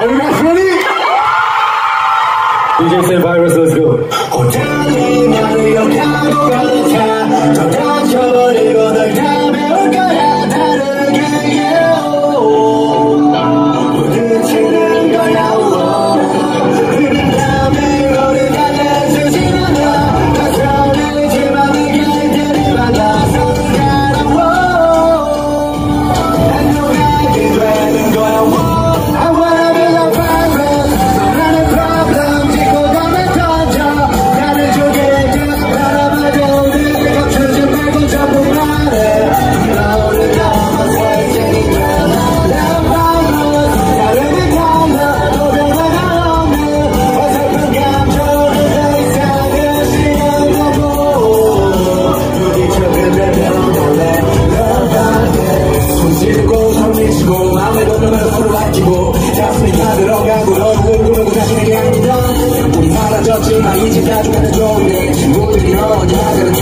Are you guys ready? DJ say virus, let's go. 가슴이 다 들어가고 얼굴 꾸르고 자신에게 한번 우리 많아졌지만 이제 다 좋아도 좋은데 친구들이 어디 하더라도